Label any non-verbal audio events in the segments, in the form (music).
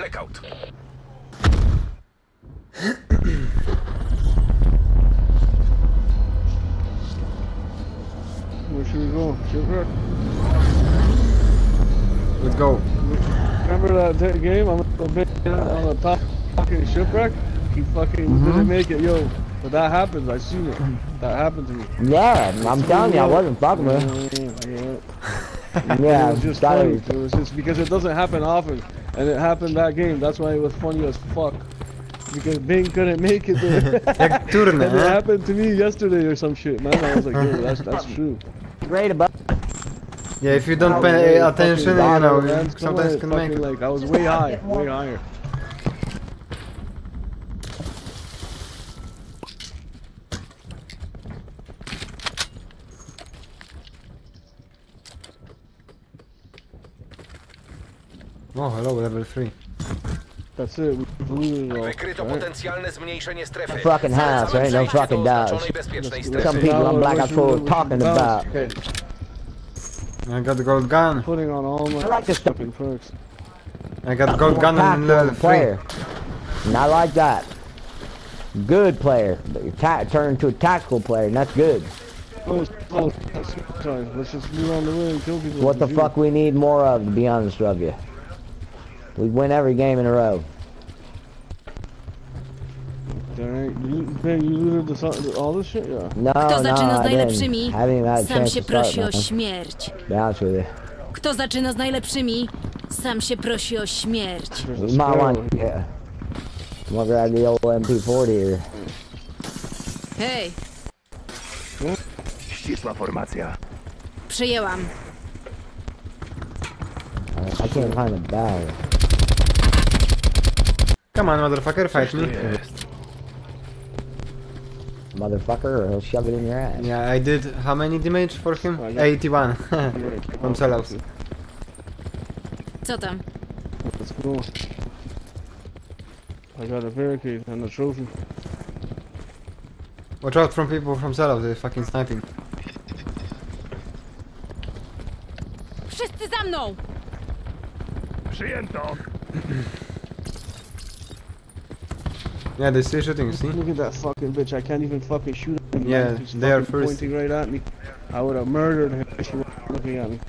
Blackout. Where should we go? Shipwreck? Let's go. Remember that game? I'm a bit on the top fucking shipwreck. He fucking Mhm. didn't make it, yo. But that happens. I seen it. That happened to me. Yeah, I'm telling you, I wasn't fucking with. him. Yeah, yeah. Yeah, it was just gotta funny. It was just because it doesn't happen often, and it happened that game. That's why it was funny as fuck. Because Bing couldn't make it. There. (laughs) And (laughs) it eh? happened to me yesterday or some shit, man. I was like, yo, that's that's (laughs) true. Great about Yeah, if you don't pay attention, you know, down, you sometimes can make it. Like I was way high, way higher. Oh, hello, 3. That's it. We blew it all. Wykryto potencjalne zmniejszenie strefy. Fucking house, right? No fucking dogs. Some some people on Now, Black what Ops you- 4 talking about. Okay, I got the gold gun. putting on all my I like this stuff. fucking perks. I got the gold gun in Tactical level 3. player. Not like that. Good player. But you ta- turn into a tactical player, and that's good. Oh, that's time. Let's just move on the way and kill people. What the fuck we need more of, to be honest with you. We win every game in a row. No, Kto no, zaczyna z I najlepszymi. Haven't even had a sam chance się to start, prosi o man. śmierć. Be honest with you. Kto zaczyna z najlepszymi, sam się prosi o śmierć. You might want, yeah. I'm gonna grab the old MP40 here. Hej, Ścisła formacja. przyjęłam. I, I can't find a barrel. Come on, motherfucker, fight me. Motherfucker, or he'll shove it in your ass. Yeah, I did how many damage for him? Oh, I got- 81. From Solos. Co tam? Let's go. I got a barricade and a trophy. Watch out from people from Solos, they're fucking sniping. Wszyscy za mną! Przyjęto. (clears throat) Yeah, they're still shooting, see? Look at that fucking bitch. I can't even fucking shoot him. Yeah, man. They are first. pointing right at me. I would have murdered him if she wasn't looking at me.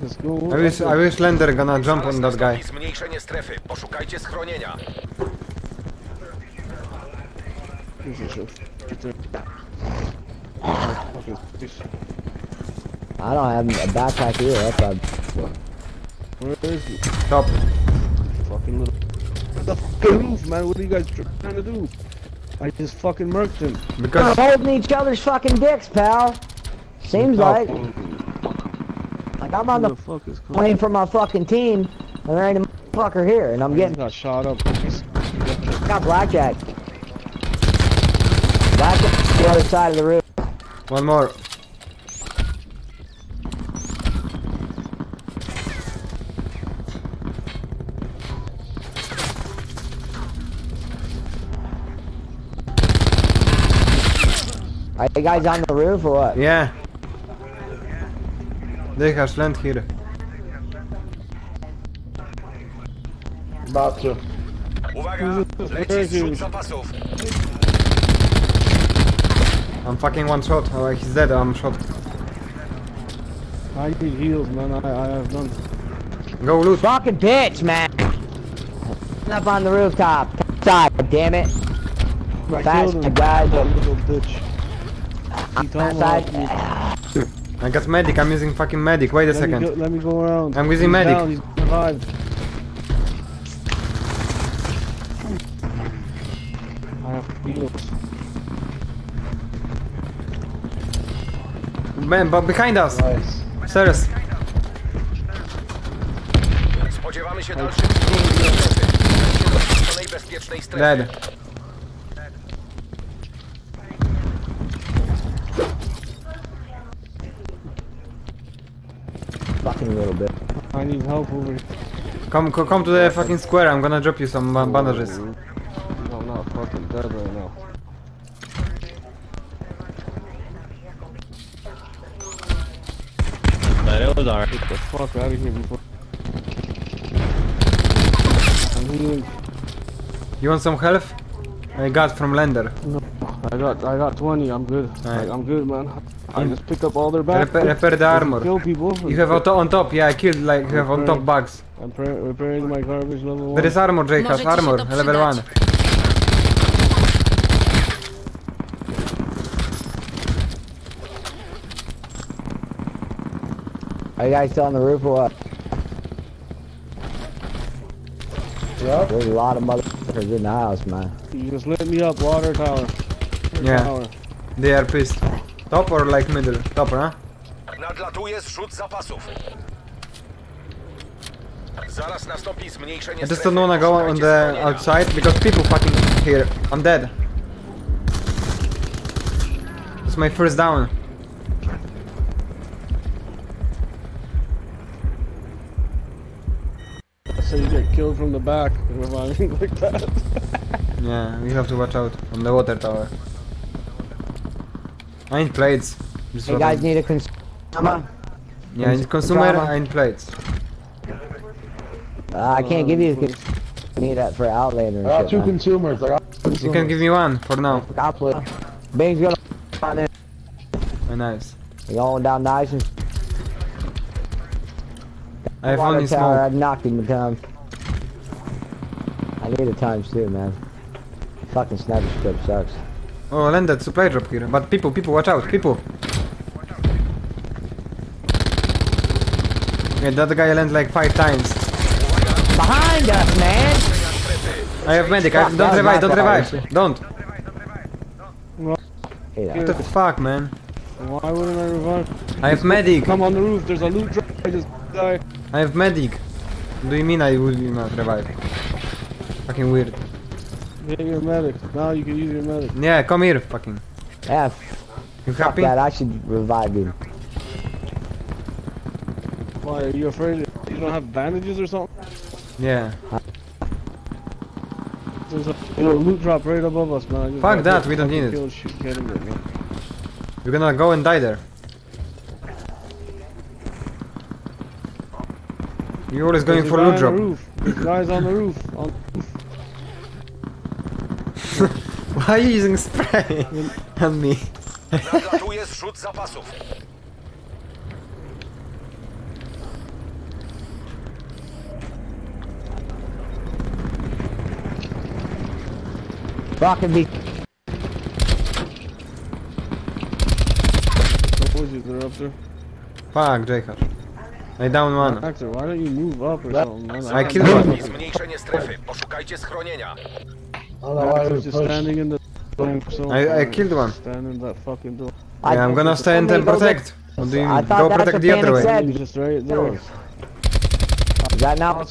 Let's go. I wish, I wish Lender gonna jump on that guy. Zmniejszenie strefy. Poszukajcie schronienia. Piece of shit. Get there. Fucking bitch. I don't have a backpack either. That's a, Where is he? Top. Fucking little. What the fucking roof, man? What are you guys trying to do? I just fucking murked him. Because. We're Because holding each other's fucking dicks, pal. Seems like. Like I'm on Who the the fuck is coming? waiting for my fucking team, and there ain't a fucker here, and I'm He getting got shot up. He's- got blackjack. Blackjack the other side of the roof. one more. Are you guys on the roof or what? Yeah. They have land here. About to. Uwaga, leci zapasów. I'm fucking one shot. Oh, he's dead. I'm shot. I need heals, man. I, I have none. Go loot. Fucking bitch, man. Up on the rooftop. Side, damn it. I Fast killed him. that little bitch. He tomahawked me. Side. I got medic. I'm using fucking medic. Wait a Let me, go, second. let me go around. I'm using He's medic. Down. He's revived. I have. Man, but behind us. Nice. Stairs. Spodziewamy się dalszych zmniejszeń strefy. Przejdźcie do oznaczonej bezpiecznej strefy. Dead. Fucking little bit. I need help over here. Come, co- come to the fucking square. I'm gonna drop you some ba- bandages. No, I'm not fucking dead right now. Get the fuck out of here before. I'm healing. You want some health? I got from Lender. I got I got 20. I'm good. Alright. Like, I'm good, man. I just picked up all their back. Repair, repair the armor. Kill people. You have on, to on top, yeah, I killed like you have on top bugs. I'm repairing my garbage level one. There is armor, Jake has Może ci się armor, to level przydać. 1. Are you guys still on the roof or what? Yep. There's a lot of motherfuckers in the house, man. You just lit me up, water tower. Yeah, Tower. they are pissed. Top or like middle? Top, huh? Nadlatuje zrzut zapasów. Zaraz nastąpi zmniejszenie I just don't wanna go on the outside because people fucking here. I'm dead. It's my first down. So you get killed from the back (laughs) reviving like that. Yeah, we have to watch out on the water tower. I need plates. This is You guys need a cons- yeah, I need consumer, I need plates. Uh, I can't give you. the I need that for Outlander and I got shit. two man. consumers. I got two You can give me one for now. I'll put. Bing's gonna on it. Oh, nice. You going down nice and I have water only tower. smoke. I've knocked him down. I need a times too, man. Fucking sniper scope sucks. Oh, landed supply drop here. But people, people, watch out, people. Yeah, that guy landed like five times. Behind us, man! I have medic. I, don't revive, don't revive. Don't. Hey, What the fuck, man? Why wouldn't I revive? I have medic. Come on the roof. There's a loot drop. I just die. I have medic. Do you mean I will not revive? Fucking weird. Get your medic. Now you can use your medic. Yeah, come here, fucking. yeah, You fuck happy? that. I should revive him. Why are you afraid? You don't have bandages or something? Yeah. There's a you know, loot drop right above us, man. Fuck that, hit. we don't need it. killed shit kidding me, man. You're gonna go and die there. You're always going There's for loot drop. The roof. This guy's on the roof. On Why are you using spray on me? Nadlatuje zrzut zapasów. They're up there. Fuck, Jacob. I down one. Actor, why don't you move up or something? I killed one. Zmniejszenie strefy. Poszukajcie schronienia. I don't know why Actor's we just pushed. standing in the door. So I- I killed one. Standing in that fucking door. Yeah, I'm gonna stand and protect. What do you I thought Go that's protect what the other way. said. He's just right there. Is that now?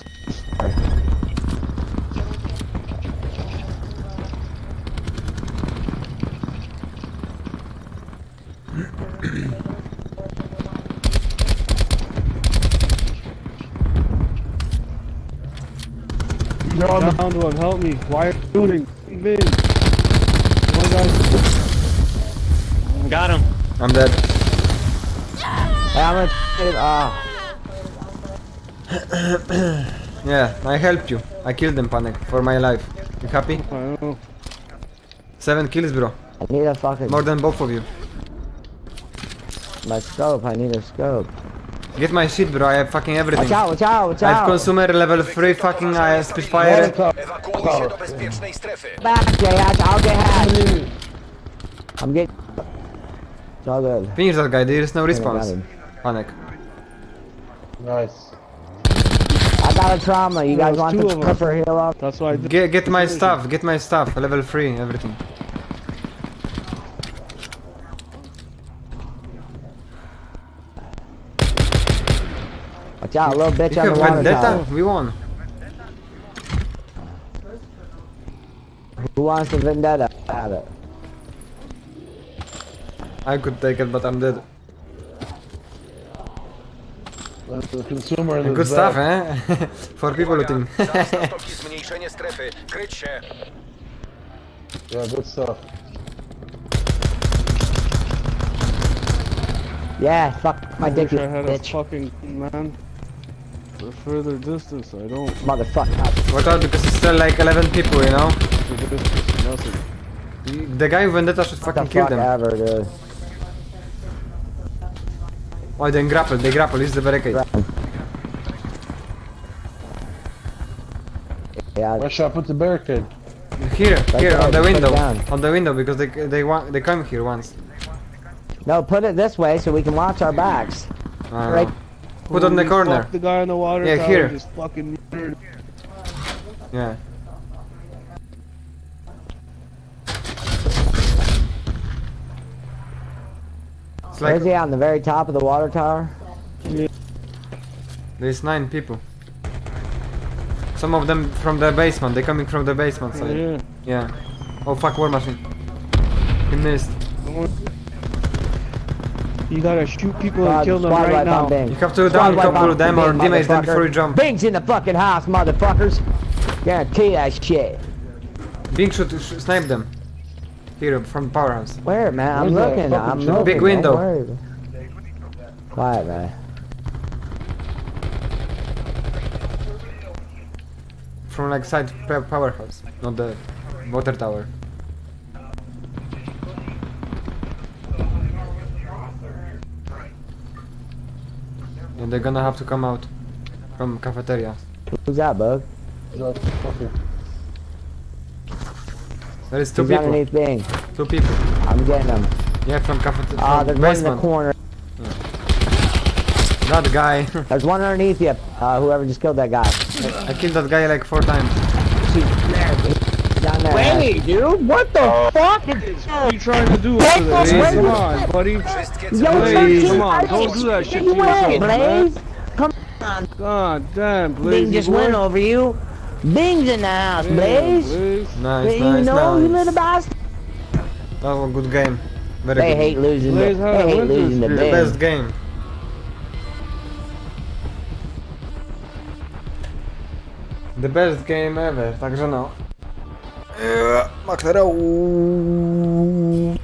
You're on Down to him, help me. Why are you shooting? Vin. One guy. Got him. I'm dead. Hey, I'm gonna. Ah, (clears throat) Yeah, I helped you. I killed them, Panic, for my life. You happy? I don't know. Seven kills, bro. I need a fucking. More than both of you. My scope. I need a scope. Get my shit, bro. I have fucking everything. Watch out! Watch out! Watch I have consumer level 3 fucking uh, Spitfire. Ewakuuj się do bezpiecznej strefy. Back, Jay Hatch. I'll get hatch. I'm getting. It's all good. Finish that guy, there is no response. him. Panic. Nice. I got a trauma. You guys want two the of 'em. heal up? That's why I did. Get, get my stuff, get my stuff. Level 3, everything. Watch out, little bitch on the water Vendetta? tower. We won. Who wants the vendetta? Have it. I could take it, but I'm dead. That's the consumer in Good stuff, eh? (laughs) For people looting. Zaraz nastąpi (laughs) zmniejszenie strefy. Kryć się. Yeah, good stuff. Yeah, fuck my I dick, wish I had a bitch. fucking man. For further distance, I don't. Motherfucker. Watch out because it's still like 11 people, you know? Nothing. The guy with Vendetta should What the fucking kill fuck them. ever, dude. Oh, they grapple, they grapple, use the barricade. Yeah, Where should I put the barricade? Here, here, there, on the just put it window. On the window because they they want they come here once. no, put it this way so we can watch our backs. Uh-huh. Right. know. Put on the corner. Fuck the guy in the water Yeah, tower here. just fucking murdered. Yeah. It's Where's he on the very top of the water tower? there's nine people. Some of them from the basement. They're coming from the basement side. Yeah. Yeah. Oh fuck, war machine. He missed. You gotta shoot people Squad- and kill them squad right now. on You have to Squad down wipe couple on them or Bing, damage them before you jump. Bing's in the fucking house, motherfuckers. Guarantee that shit. Bing should sh snipe them. Here, from the powerhouse. Where, man? I'm Where's that looking. I'm shit? looking. Big window. worry. Quiet, man. From like side p- powerhouse, not the water tower. And they're gonna have to come out from cafeteria. Who's that, Bug? There is two He's people. underneath Bing. Two people. I'm getting them. Yeah, from cafeteria. Ah, there's one in the corner. That guy. There's one underneath you. Uh, whoever just killed that guy. I killed that guy like four times. She's there. Down there. Wait, dude, uh, what the fuck What are you trying to do over there? Come on, buddy. Yo, Blaze, come on, don't do that shit You to yourself. Blaze. Come on. God damn, Blaze. Bing just went over you. Bing's in the house, Blaze. Nice, you nice, you know, you nice. little bastard. That was a good game. Very They good. hate losing. Blaze to, had they hate losing to streak. The best game. The best game ever, także no. 으악, 막 기다려. 오.